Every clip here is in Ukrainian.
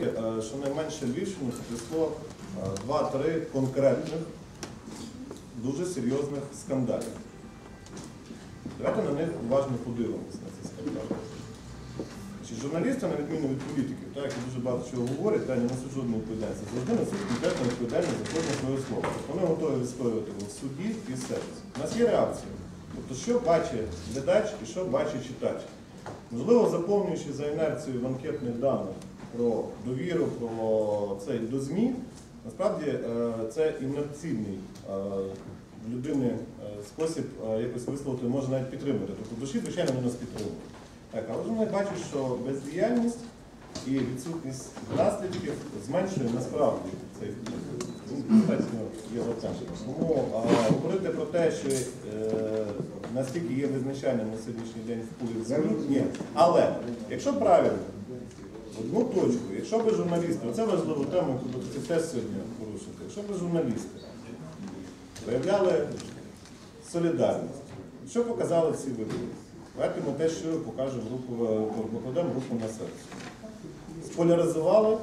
е, щонайменше Львівщині прийшло 2-3 конкретних, дуже серйозних скандалів. Давайте на них уважно подивимося на ці скандали. Журналісти, на відміну від політиків, так, які дуже багато чого говорять, та не несуть жодної відповідальності, завжди несуть конкретну відповідальність за кожне своє слово. Тобто Вони готові відстоювати в суді і в сервісі. У нас є реакція. Тобто, що бачить глядач і що бачить читач. Можливо, заповнюючи за інерцією анкетних даних про довіру, про цей до ЗМІ, насправді е, це інерційний е, в людини е, спосіб якось висловити, може навіть підтримувати. Тобто душі, звичайно, вони нас підтримують. Так, але вони бачать, що бездіяльність і відсутність наслідків зменшує насправді цей вплив. Достатньо є. Тому а, говорити про те, що е, наскільки є визначальним на сьогоднішній день вплив ЗМІ, ні. Але якщо правильно, одну точку, якщо ви журналісти, оце важливу тему, яку теж сьогодні порушити, якщо ви журналісти проявляли солідарність, що показали ці вибори? Давайте ми те, що покажемо групу, е, покладемо руку на серце. Споляризували,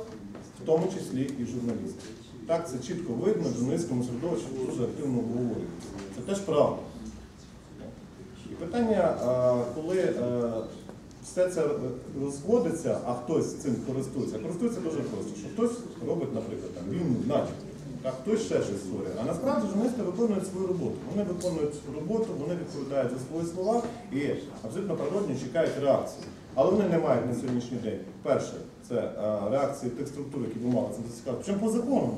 в тому числі і журналістів. Так, це чітко видно, в журналістському середовищі дуже активно обговорюється. Це теж правда. І питання, коли е, все це розходиться, а хтось цим користується, користується дуже просто, що хтось робить, наприклад, там, війну, начебто, а хтось ще щось створює. А насправді журналісти виконують свою роботу. Вони виконують роботу, вони відповідають за свої слова і абсолютно природно чекають реакції. Але вони не мають на сьогоднішній день. Перше, це е, реакції тих структур, які вимагали це. Причому по закону.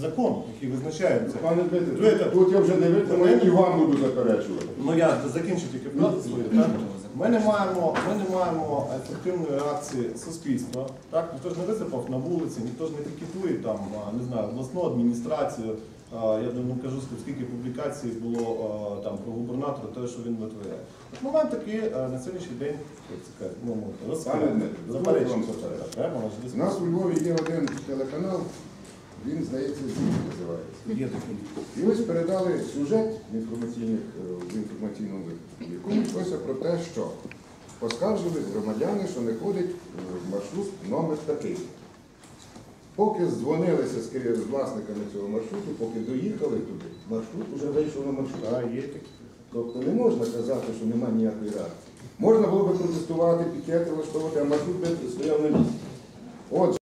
Закон, який визначає це. Пане. Дмитре, тут я вже не витримаю і вам буду заперечувати. Ну я закінчу тільки фразу свою. Так? Ми не маємо, ми не маємо ефективної реакції суспільства. Так? Ніхто ж не висипав на вулиці, ніхто ж не пікетує там, не знаю, обласну адміністрацію. Я не кажу, скільки публікацій було там про губернатора, те, що він витворяє. От ми маємо таки на сьогоднішній день ну, ну, Треба, значить, У нас у Львові є один телеканал, він, здається, «Змі» називається. І ось передали сюжет в, інформаційних, е, в інформаційному випуску, в якому йшлося про те, що поскаржились громадяни, що не ходить в маршрут номер такий. Поки дзвонилися з власниками цього маршруту, поки доїхали туди, маршрут вже вийшов на маршрут. А, є такі. Тобто не можна казати, що немає ніякої реакції. Можна було би протестувати, пікети влаштовувати, а маршрут би стояв на місці. Отже,